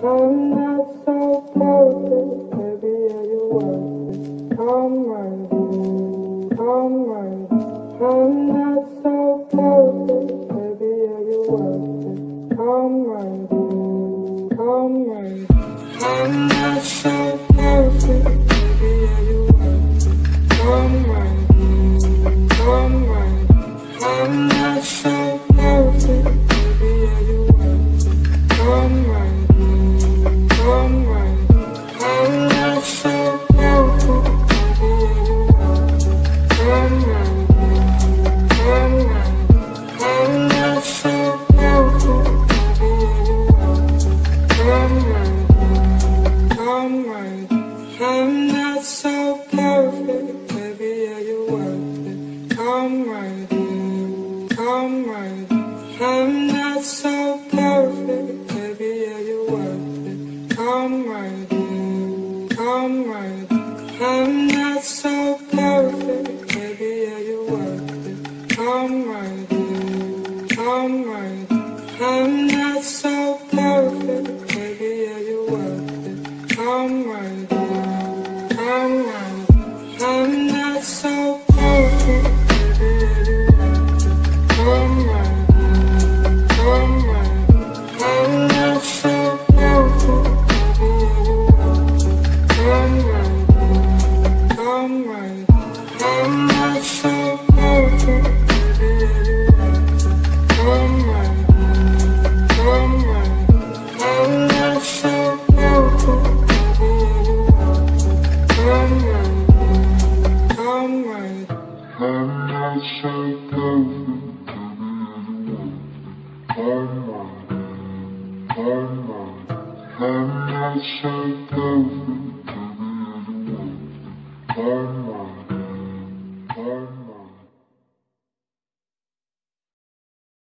I'm not so perfect, baby, are you worth it? I'm right, I'm right. I'm not so perfect, baby, are you worth it? I'm right, I'm right. I'm not so perfect, baby, are you worth it? I'm right, I'm right. I'm not so I'm not so perfect. Baby, are you worth it? I'm right. I'm right. I'm not so perfect. Baby, are you worth it? I'm right. I'm right. I'm not so perfect. Baby, are you worth it? I'm right. I'm right. I'm not so perfect. Baby, are you worth it? I'm right. Right. I'm not so perfect.